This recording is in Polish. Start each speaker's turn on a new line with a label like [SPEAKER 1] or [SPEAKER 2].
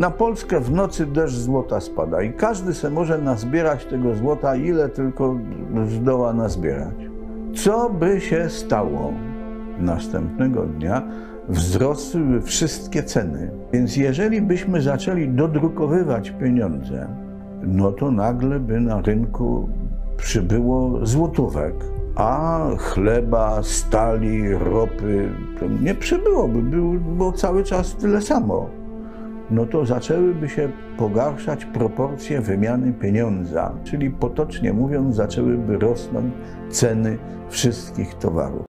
[SPEAKER 1] Na Polskę w nocy deszcz złota spada i każdy se może nazbierać tego złota, ile tylko zdoła nazbierać. Co by się stało? Następnego dnia wzrosły wszystkie ceny. Więc jeżeli byśmy zaczęli dodrukowywać pieniądze, no to nagle by na rynku przybyło złotówek, a chleba, stali, ropy nie przybyłoby, było cały czas tyle samo. No to zaczęłyby się pogarszać proporcje wymiany pieniądza, czyli potocznie mówiąc, zaczęłyby rosnąć ceny wszystkich towarów.